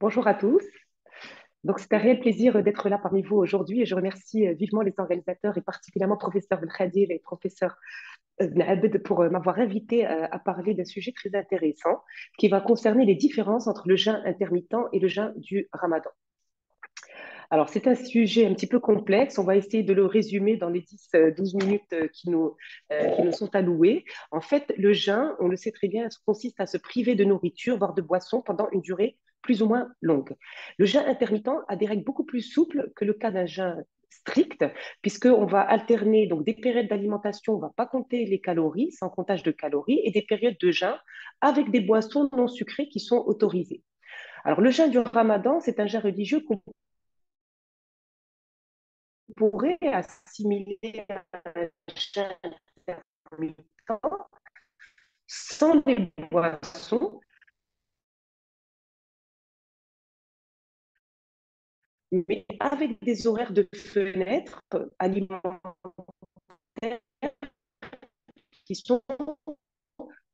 Bonjour à tous. Donc, c'est un réel plaisir d'être là parmi vous aujourd'hui et je remercie euh, vivement les organisateurs et particulièrement professeur Belkhadir et professeur euh, Abed pour euh, m'avoir invité à parler d'un sujet très intéressant qui va concerner les différences entre le jeûne intermittent et le jeûne du ramadan. Alors, c'est un sujet un petit peu complexe. On va essayer de le résumer dans les 10-12 minutes qui nous, qui nous sont allouées. En fait, le jeûne, on le sait très bien, consiste à se priver de nourriture, voire de boisson pendant une durée ou moins longue. Le jeûne intermittent a des règles beaucoup plus souples que le cas d'un jeûne strict, puisqu'on va alterner donc des périodes d'alimentation, on ne va pas compter les calories, sans comptage de calories, et des périodes de jeûne avec des boissons non sucrées qui sont autorisées. Alors le jeûne du ramadan, c'est un jeûne religieux qu'on pourrait assimiler à un jeûne intermittent sans les boissons, mais avec horaires de fenêtres alimentaires qui sont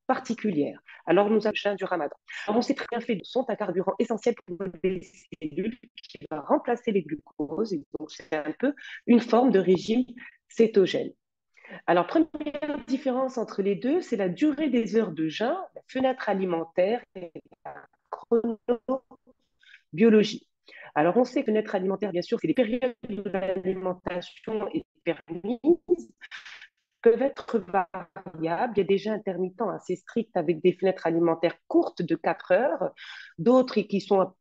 particulières. Alors, nous avons du ramadan. Alors, on sait très bien fait sont un carburant essentiel pour les cellules qui va remplacer les glucoses. Et donc, c'est un peu une forme de régime cétogène. Alors, première différence entre les deux, c'est la durée des heures de jeûne, la fenêtre alimentaire et la chronobiologie. Alors, on sait que notre alimentaire, bien sûr, c'est les périodes où l'alimentation est permise, peuvent être variables. Il y a déjà intermittents assez stricts avec des fenêtres alimentaires courtes de 4 heures, d'autres qui sont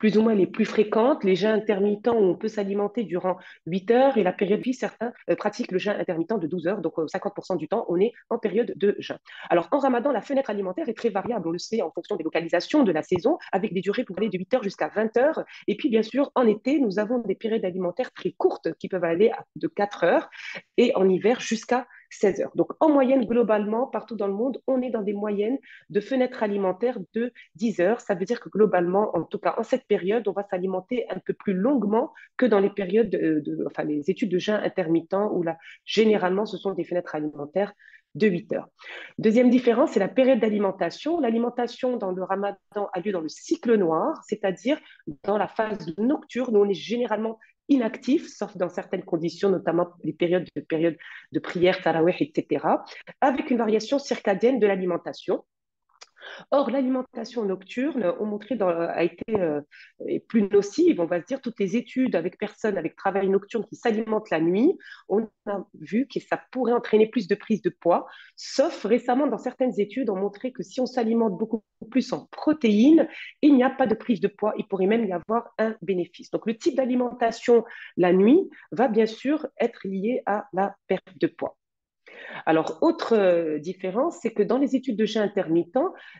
plus ou moins les plus fréquentes, les jeûnes intermittents où on peut s'alimenter durant 8 heures et la période vie, certains euh, pratiquent le jeûne intermittent de 12 heures, donc 50% euh, du temps, on est en période de jeûne. Alors en ramadan, la fenêtre alimentaire est très variable, on le sait, en fonction des localisations, de la saison, avec des durées pour aller de 8 heures jusqu'à 20 heures. Et puis bien sûr, en été, nous avons des périodes alimentaires très courtes qui peuvent aller de 4 heures et en hiver jusqu'à 16 heures. Donc, en moyenne, globalement, partout dans le monde, on est dans des moyennes de fenêtres alimentaires de 10 heures. Ça veut dire que globalement, en tout cas en cette période, on va s'alimenter un peu plus longuement que dans les périodes, de, enfin, les études de jeûne intermittent, où là, généralement, ce sont des fenêtres alimentaires de 8 heures. Deuxième différence, c'est la période d'alimentation. L'alimentation dans le ramadan a lieu dans le cycle noir, c'est-à-dire dans la phase nocturne où on est généralement inactif, sauf dans certaines conditions, notamment les périodes de, prière, tarawih, etc., avec une variation circadienne de l'alimentation. Or, l'alimentation nocturne a été euh, plus nocive, on va se dire, toutes les études avec personnes avec travail nocturne qui s'alimentent la nuit, on a vu que ça pourrait entraîner plus de prise de poids, sauf récemment dans certaines études, on montré que si on s'alimente beaucoup plus en protéines, il n'y a pas de prise de poids, il pourrait même y avoir un bénéfice. Donc, le type d'alimentation la nuit va bien sûr être lié à la perte de poids. Alors, autre euh, différence, c'est que dans les études de jeûne intermittent,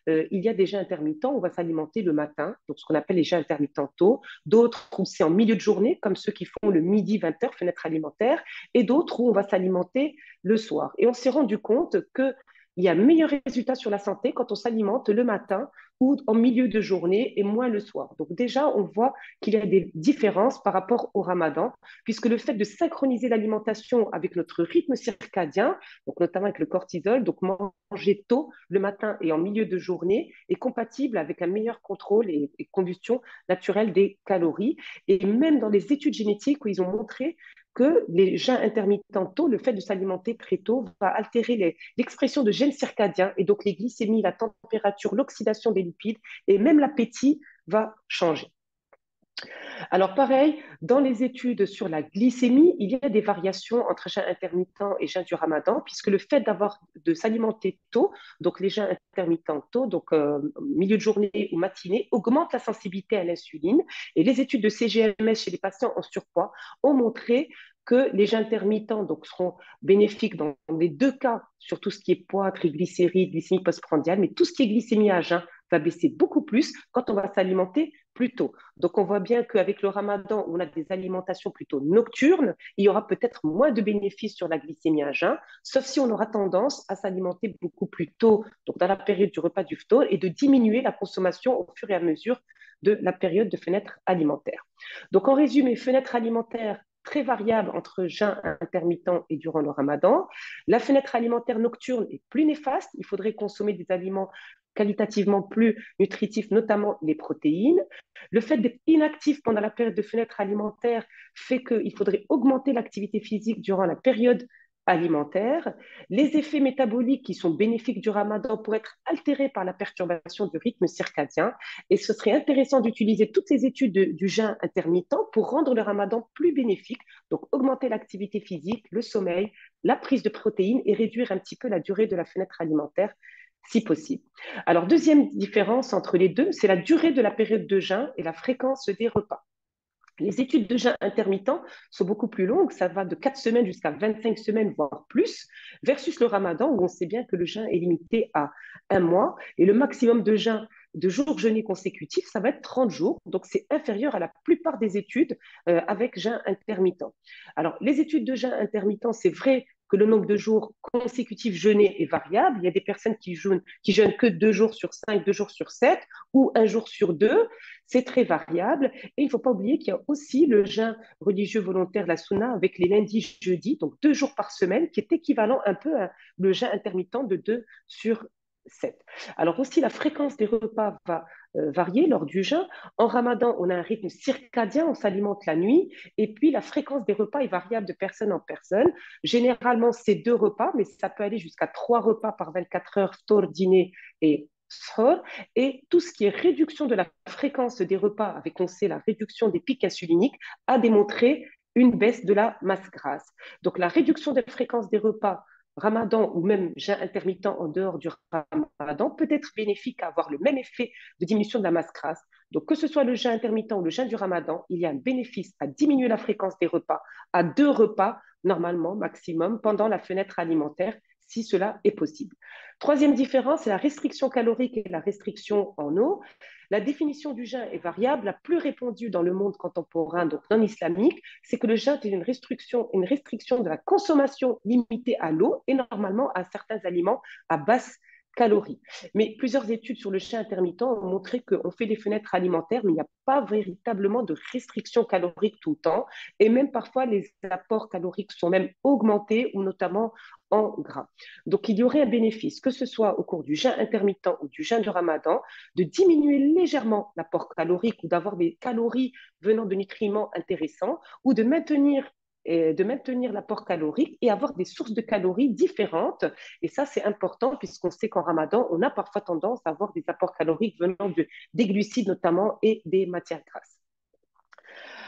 euh, il y a des jeûnes intermittents où on va s'alimenter le matin, donc ce qu'on appelle les jeûnes intermittents tôt, d'autres où c'est en milieu de journée, comme ceux qui font le midi 20h, fenêtre alimentaire, et d'autres où on va s'alimenter le soir. Et on s'est rendu compte que il y a meilleur résultat sur la santé quand on s'alimente le matin ou en milieu de journée et moins le soir. Donc déjà, on voit qu'il y a des différences par rapport au ramadan, puisque le fait de synchroniser l'alimentation avec notre rythme circadien, donc notamment avec le cortisol, donc manger tôt le matin et en milieu de journée, est compatible avec un meilleur contrôle et, et combustion naturelle des calories. Et même dans les études génétiques où ils ont montré que les jeûnes intermittents tôt, le fait de s'alimenter très tôt, va altérer l'expression de gènes circadiens et donc les glycémies, la température, l'oxydation des lipides et même l'appétit va changer. Alors pareil, dans les études sur la glycémie, il y a des variations entre jeûne intermittent et jeûne du ramadan, puisque le fait d'avoir de s'alimenter tôt, donc les jeûnes intermittents tôt, donc euh, milieu de journée ou matinée, augmente la sensibilité à l'insuline. Et les études de CGMS chez les patients en surpoids ont montré que les intermittents donc, seront bénéfiques dans les deux cas sur tout ce qui est poids, triglycérides, glycémie postprandiale, mais tout ce qui est glycémie à jeun va baisser beaucoup plus quand on va s'alimenter plus tôt. Donc on voit bien qu'avec le ramadan, on a des alimentations plutôt nocturnes, il y aura peut-être moins de bénéfices sur la glycémie à jeun, sauf si on aura tendance à s'alimenter beaucoup plus tôt, donc dans la période du repas du phto, et de diminuer la consommation au fur et à mesure de la période de fenêtre alimentaire. Donc en résumé, fenêtre alimentaire très variable entre jeûne intermittent et durant le ramadan. La fenêtre alimentaire nocturne est plus néfaste. Il faudrait consommer des aliments qualitativement plus nutritif, notamment les protéines. Le fait d'être inactif pendant la période de fenêtre alimentaire fait qu'il faudrait augmenter l'activité physique durant la période alimentaire. Les effets métaboliques qui sont bénéfiques du ramadan pourraient être altérés par la perturbation du rythme circadien. Et ce serait intéressant d'utiliser toutes ces études du jeûne intermittent pour rendre le ramadan plus bénéfique, donc augmenter l'activité physique, le sommeil, la prise de protéines et réduire un petit peu la durée de la fenêtre alimentaire si possible. Alors, deuxième différence entre les deux, c'est la durée de la période de jeûne et la fréquence des repas. Les études de jeûne intermittent sont beaucoup plus longues, ça va de 4 semaines jusqu'à 25 semaines, voire plus, versus le ramadan, où on sait bien que le jeûne est limité à un mois, et le maximum de jeûne de jours jeûnés consécutifs, ça va être 30 jours, donc c'est inférieur à la plupart des études euh, avec jeûne intermittent. Alors, les études de jeûne intermittent, c'est vrai que le nombre de jours consécutifs jeûnés est variable. Il y a des personnes qui jeûnent, qui jeûnent que deux jours sur cinq, deux jours sur sept, ou un jour sur deux. C'est très variable. Et il ne faut pas oublier qu'il y a aussi le jeûne religieux volontaire, la sunna, avec les lundis, jeudis, donc deux jours par semaine, qui est équivalent un peu à le jeûne intermittent de deux sur 7. Alors aussi, la fréquence des repas va euh, varier lors du jeûne. En ramadan, on a un rythme circadien, on s'alimente la nuit, et puis la fréquence des repas est variable de personne en personne. Généralement, c'est deux repas, mais ça peut aller jusqu'à trois repas par 24 heures, tour, dîner et. Et tout ce qui est réduction de la fréquence des repas, avec on sait la réduction des pics insuliniques, a démontré une baisse de la masse grasse. Donc la réduction de la fréquence des repas ramadan ou même jeûne intermittent en dehors du ramadan peut être bénéfique à avoir le même effet de diminution de la masse grasse. Donc, que ce soit le jeûne intermittent ou le jeûne du ramadan, il y a un bénéfice à diminuer la fréquence des repas à deux repas, normalement, maximum, pendant la fenêtre alimentaire si cela est possible. Troisième différence, c'est la restriction calorique et la restriction en eau. La définition du jeûne est variable. La plus répandue dans le monde contemporain, donc non islamique, c'est que le jeûne est une restriction, une restriction de la consommation limitée à l'eau et normalement à certains aliments à basse calories. Mais plusieurs études sur le chien intermittent ont montré qu'on fait des fenêtres alimentaires, mais il n'y a pas véritablement de restriction calorique tout le temps. Et même parfois, les apports caloriques sont même augmentés, ou notamment en gras. Donc, il y aurait un bénéfice, que ce soit au cours du jeûne intermittent ou du jeûne de ramadan, de diminuer légèrement l'apport calorique ou d'avoir des calories venant de nutriments intéressants ou de maintenir de maintenir l'apport calorique et avoir des sources de calories différentes. Et ça, c'est important puisqu'on sait qu'en ramadan, on a parfois tendance à avoir des apports caloriques venant de, des glucides notamment et des matières grasses.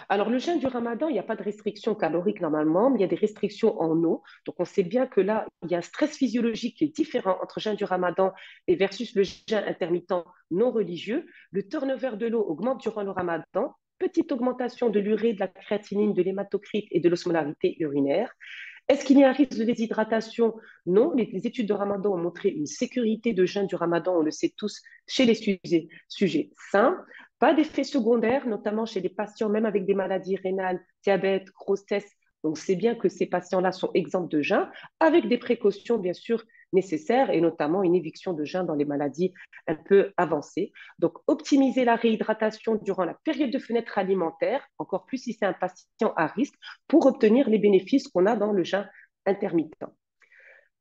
Alors, le jeûne du ramadan, il n'y a pas de restriction calorique normalement, mais il y a des restrictions en eau. Donc, on sait bien que là, il y a un stress physiologique qui est différent entre jeûne du ramadan et versus le jeûne intermittent non religieux. Le turnover de l'eau augmente durant le ramadan petite augmentation de l'urée, de la créatinine, de l'hématocrite et de l'osmolarité urinaire. Est-ce qu'il y a un risque de déshydratation? Non. Les, études de Ramadan ont montré une sécurité de jeûne du Ramadan, on le sait tous, chez les sujets, sujets sains. Pas d'effets secondaires, notamment chez les patients, même avec des maladies rénales, diabète, grossesse. On sait bien que ces patients-là sont exempts de jeûne, avec des précautions, bien sûr, nécessaires et notamment une éviction de jeûne dans les maladies un peu avancées. Donc, optimiser la réhydratation durant la période de fenêtre alimentaire, encore plus si c'est un patient à risque, pour obtenir les bénéfices qu'on a dans le jeûne intermittent.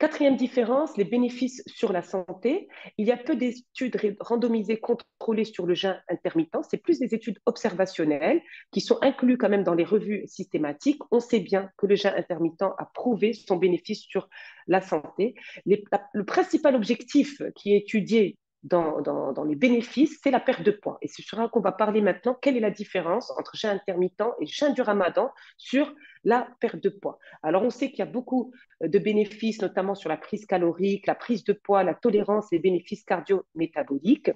Quatrième différence, les bénéfices sur la santé. Il y a peu d'études randomisées contrôlées sur le jeûne intermittent. C'est plus des études observationnelles qui sont incluses quand même dans les revues systématiques. On sait bien que le jeûne intermittent a prouvé son bénéfice sur la santé. le principal objectif qui est étudié dans, les bénéfices, c'est la perte de poids. Et c'est sur ça qu'on va parler maintenant. Quelle est la différence entre jeûne intermittent et jeûne du ramadan sur la perte de poids? Alors, on sait qu'il y a beaucoup de bénéfices, notamment sur la prise calorique, la prise de poids, la tolérance et les bénéfices cardio-métaboliques.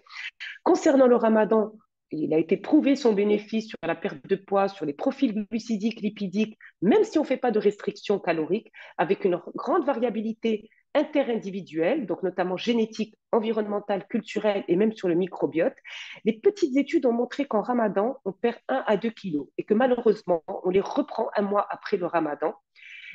Concernant le ramadan, il a été prouvé son bénéfice sur la perte de poids, sur les profils glucidiques, lipidiques, même si on ne fait pas de restriction calorique, avec une grande variabilité interindividuelles, donc notamment génétique, environnementale, culturelle et même sur le microbiote, les petites études ont montré qu'en ramadan, on perd 1 à 2 kilos et que malheureusement, on les reprend un mois après le ramadan.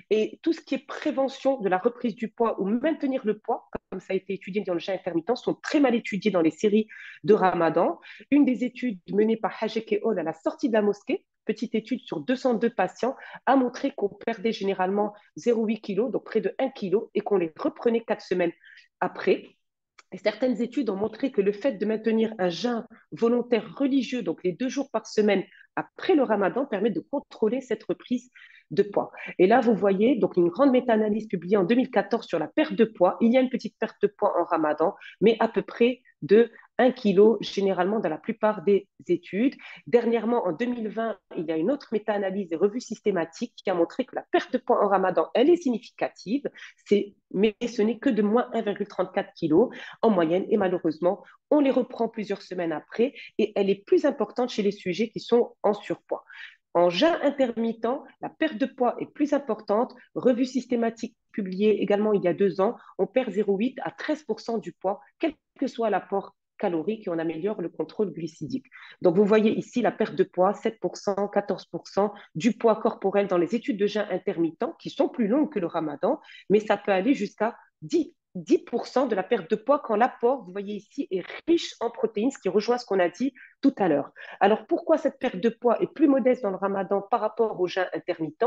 Et tout ce qui est prévention de la reprise du poids ou maintenir le poids, comme ça a été étudié dans le jeûne intermittent, sont très mal étudiés dans les séries de Ramadan. Une des études menées par Hajek et à la sortie de la mosquée petite étude sur 202 patients a montré qu'on perdait généralement 0,8 kg, donc près de 1 kg, et qu'on les reprenait 4 semaines après. certaines études ont montré que le fait de maintenir un jeûne volontaire religieux, donc les deux jours par semaine après le ramadan, permet de contrôler cette reprise de poids. Et là, vous voyez donc une grande méta-analyse publiée en 2014 sur la perte de poids. Il y a une petite perte de poids en ramadan, mais à peu près de 1 kg généralement dans la plupart des études. Dernièrement, en 2020, il y a une autre méta-analyse des revues systématiques qui a montré que la perte de poids en ramadan, elle est significative, mais ce n'est que de moins 1,34 kg en moyenne et malheureusement, on les reprend plusieurs semaines après et elle est plus importante chez les sujets qui sont en surpoids. En jeûne intermittent, la perte de poids est plus importante. Revue systématique publiée également il y a deux ans, on perd 0,8 à 13% du poids, quel que soit l'apport calorique et on améliore le contrôle glycidique. Donc vous voyez ici la perte de poids, 7%, 14% du poids corporel dans les études de jeûne intermittent qui sont plus longues que le ramadan, mais ça peut aller jusqu'à 10 10% de la perte de poids quand l'apport, vous voyez ici, est riche en protéines, ce qui rejoint ce qu'on a dit tout à l'heure. Alors pourquoi cette perte de poids est plus modeste dans le ramadan par rapport au jeûne intermittent?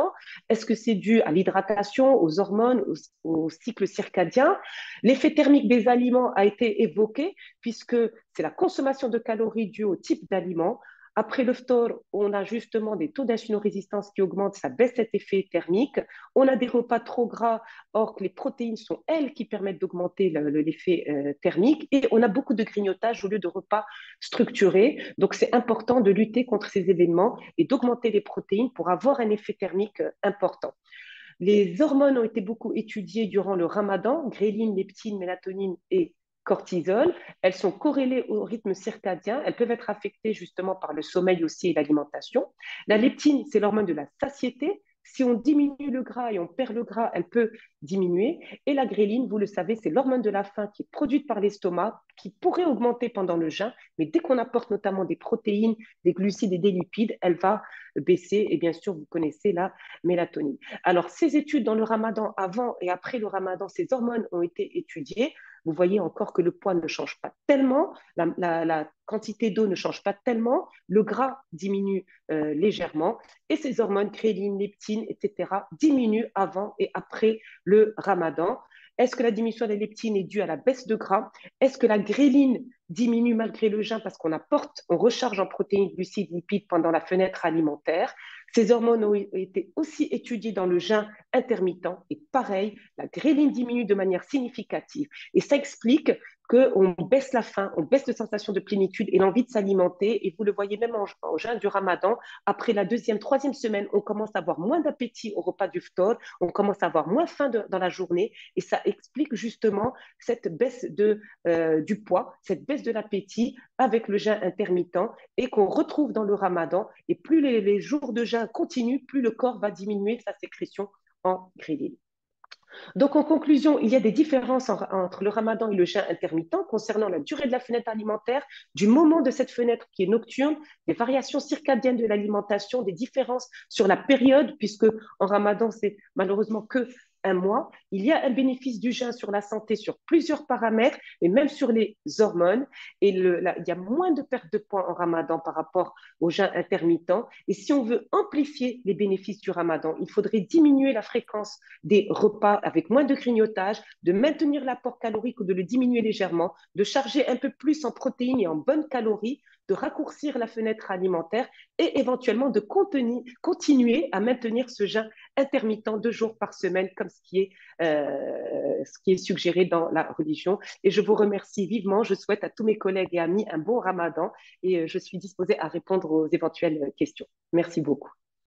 Est-ce que c'est dû à l'hydratation, aux hormones, au, cycle circadien? L'effet thermique des aliments a été évoqué puisque c'est la consommation de calories due au type d'aliment. Après le phtor, on a justement des taux d'insulino-résistance qui augmentent, ça baisse cet effet thermique. On a des repas trop gras, or que les protéines sont elles qui permettent d'augmenter l'effet euh, thermique. Et on a beaucoup de grignotage au lieu de repas structurés. Donc c'est important de lutter contre ces événements et d'augmenter les protéines pour avoir un effet thermique euh, important. Les hormones ont été beaucoup étudiées durant le ramadan, gréline, leptine, mélatonine et cortisol, elles sont corrélées au rythme circadien, elles peuvent être affectées justement par le sommeil aussi et l'alimentation. La leptine, c'est l'hormone de la satiété. Si on diminue le gras et on perd le gras, elle peut diminuer. Et la gréline, vous le savez, c'est l'hormone de la faim qui est produite par l'estomac, qui pourrait augmenter pendant le jeûne, mais dès qu'on apporte notamment des protéines, des glucides et des lipides, elle va baisser. Et bien sûr, vous connaissez la mélatonine. Alors, ces études dans le ramadan, avant et après le ramadan, ces hormones ont été étudiées vous voyez encore que le poids ne change pas tellement, la, quantité d'eau ne change pas tellement, le gras diminue euh, légèrement et ces hormones, créline, leptine, etc., diminuent avant et après le ramadan. Est-ce que la diminution des leptines est due à la baisse de gras? Est-ce que la gréline diminue malgré le jeûne parce qu'on apporte, on recharge en protéines, glucides, lipides pendant la fenêtre alimentaire? Ces hormones ont été aussi étudiées dans le jeûne intermittent et pareil, la gréline diminue de manière significative. Et ça explique qu'on baisse la faim, on baisse la sensation de plénitude et l'envie de s'alimenter. Et vous le voyez même en, en jeûne du ramadan, après la deuxième, troisième semaine, on commence à avoir moins d'appétit au repas du phtor, on commence à avoir moins faim dans la journée. Et ça explique justement cette baisse euh, du poids, cette baisse de l'appétit avec le jeûne intermittent et qu'on retrouve dans le ramadan. Et plus les, jours de jeûne continuent, plus le corps va diminuer sa sécrétion en gréline. Donc, en conclusion, il y a des différences entre le ramadan et le jeûne intermittent concernant la durée de la fenêtre alimentaire, du moment de cette fenêtre qui est nocturne, des variations circadiennes de l'alimentation, des différences sur la période, puisque en ramadan, c'est malheureusement que un mois, il y a un bénéfice du jeûne sur la santé sur plusieurs paramètres, et même sur les hormones. Et il y a moins de perte de poids en ramadan par rapport au jeûne intermittent. Et si on veut amplifier les bénéfices du ramadan, il faudrait diminuer la fréquence des repas avec moins de grignotage, de maintenir l'apport calorique ou de le diminuer légèrement, de charger un peu plus en protéines et en bonnes calories de raccourcir la fenêtre alimentaire et éventuellement de continuer à maintenir ce jeûne intermittent deux jours par semaine, comme ce qui, est, euh, ce qui est suggéré dans la religion. Et je vous remercie vivement. Je souhaite à tous mes collègues et amis un bon ramadan et euh, je suis disposée à répondre aux éventuelles questions. Merci beaucoup.